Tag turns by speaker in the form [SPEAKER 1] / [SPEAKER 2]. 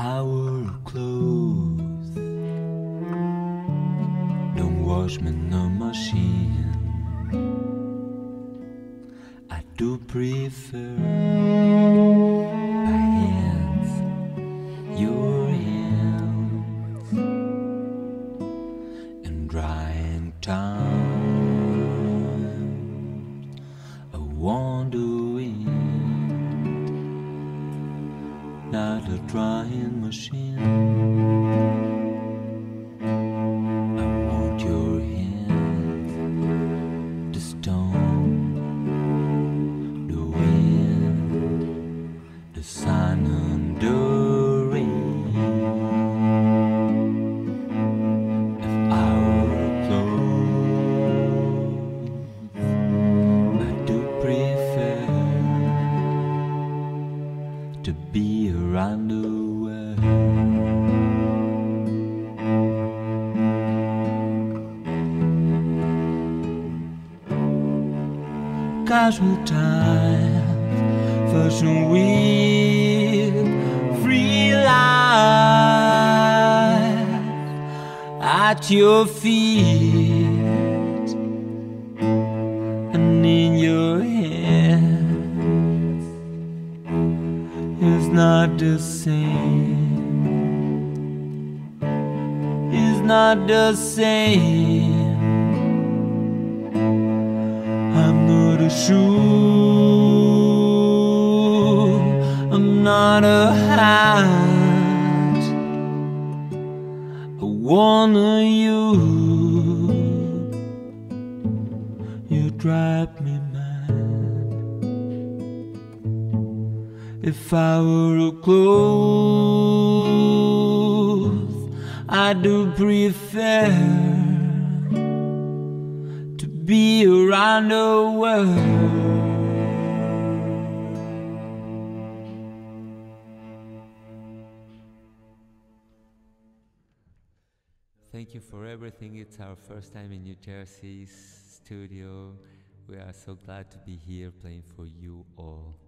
[SPEAKER 1] our clothes don't wash me no machine. I do prefer my hands, your hands, and drying time. A wandering, not a drying machine. I want your hands, the stone, the wind, the sun to be around the world. casual times, fashion week, free life at your feet is not the same. Is not the same. I'm not a shoe. I'm not a hat. I wanna you. You drive me If I were a clothes, I do prefer to be around the world. Thank you for everything. It's our first time in New Jersey's studio. We are so glad to be here playing for you all.